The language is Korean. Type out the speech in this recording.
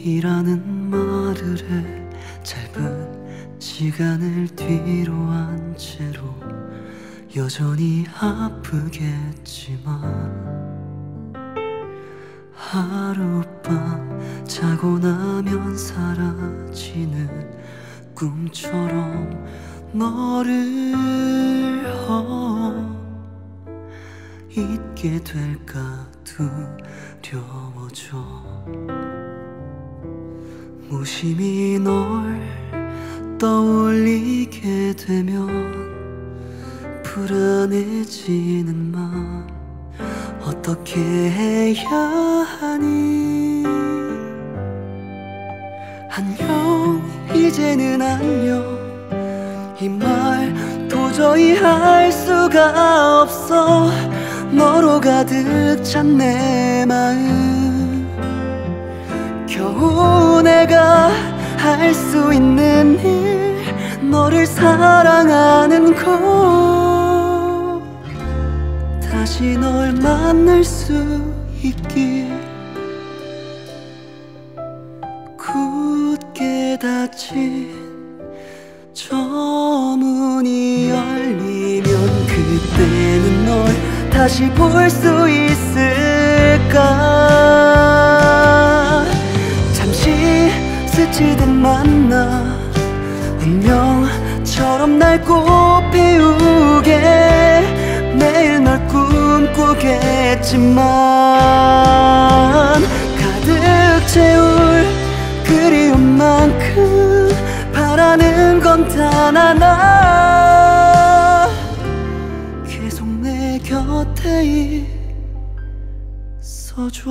안녕이라는 말을 해 짧은 시간을 뒤로 한 채로 여전히 아프겠지만 하룻밤 자고 나면 사라지는 꿈처럼 너를 어 잊게 될까 두려워져 무심히 널 떠올리게 되면 불안해지는 맘 어떻게 해야 하니? 안녕 이제는 안녕 이 말 도저히 할 수가 없어. 너로 가득 찬 내 마음 겨우 내가 할 수 있는 일 너를 사랑하는 것 다시 널 만날 수 있길 굳게 닫힌 저 문이 열리면 그때는 널 다시 볼 수 있을 스치듯 만나 운명처럼 날꼭 피우게. 매일 널 꿈꾸겠지만 가득 채울 그리움만큼 바라는 건 단 하나. 계속 내 곁에 있어줘